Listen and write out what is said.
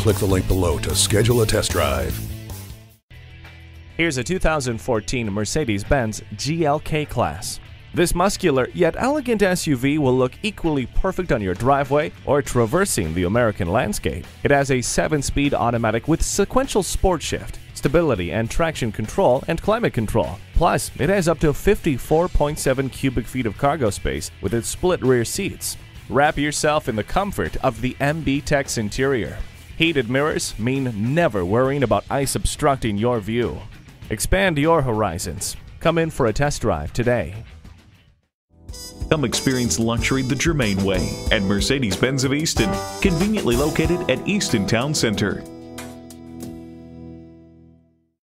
click the link below to schedule a test drive. Here's a 2014 Mercedes-Benz GLK Class. This muscular yet elegant SUV will look equally perfect on your driveway or traversing the American landscape. It has a 7-speed automatic with sequential sport shift, stability and traction control, and climate control. Plus, it has up to 54.7 cubic feet of cargo space with its split rear seats. Wrap yourself in the comfort of the MB-Tex interior. Heated mirrors mean never worrying about ice obstructing your view. Expand your horizons. Come in for a test drive today. Come experience luxury the Germain way at Mercedes-Benz of Easton, conveniently located at Easton Town Center.